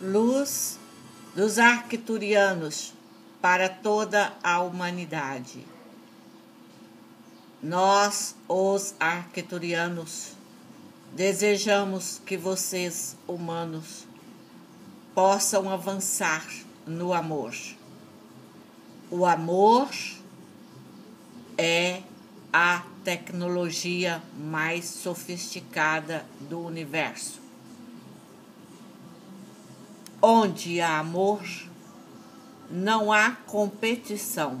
luz dos arcturianos para toda a humanidade. Nós, os arcturianos, desejamos que vocês, humanos, possam avançar no amor. O amor é a tecnologia mais sofisticada do universo. Onde há amor, não há competição,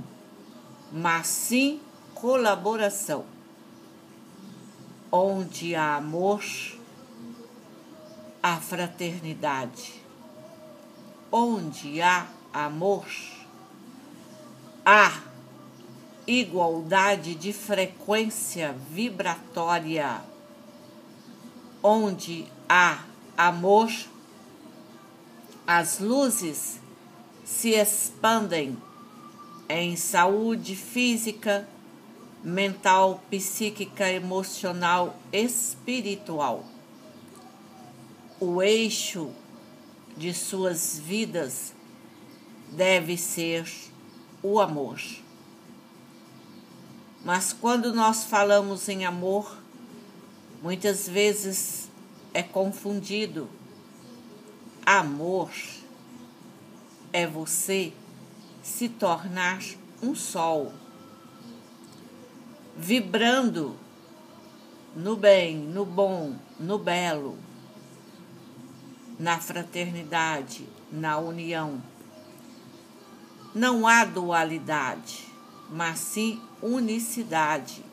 mas sim colaboração. Onde há amor, há fraternidade. Onde há amor, há igualdade de frequência vibratória. Onde há amor, as luzes se expandem em saúde física, mental, psíquica, emocional, espiritual. O eixo de suas vidas deve ser o amor. Mas quando nós falamos em amor, muitas vezes é confundido. Amor é você se tornar um sol, vibrando no bem, no bom, no belo, na fraternidade, na união. Não há dualidade, mas sim unicidade.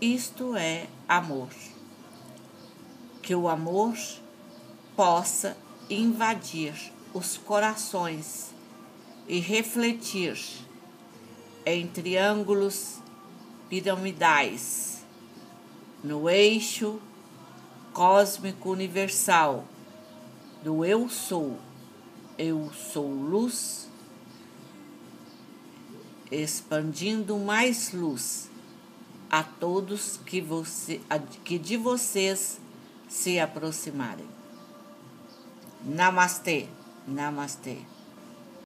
Isto é amor. Que o amor possa invadir os corações e refletir em triângulos piramidais no eixo cósmico universal do eu sou, eu sou luz expandindo mais luz a todos que, você, que de vocês se aproximarem. Namaste. Namaste.